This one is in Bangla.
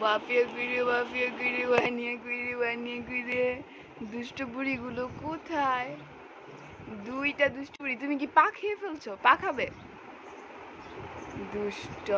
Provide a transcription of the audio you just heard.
বাপিয়া গুড়ে বাপিয়া গুড়ে ওয়ানিয়া গুড়ে ওয়ানিয়া গুড়ে দুষ্ট বুড়িগুলো কোথায়? দুইটা দুষ্ট বুড়ি। তুমি কি পা খেয়ে ফেলছো? পা খাবে? দুষ্ট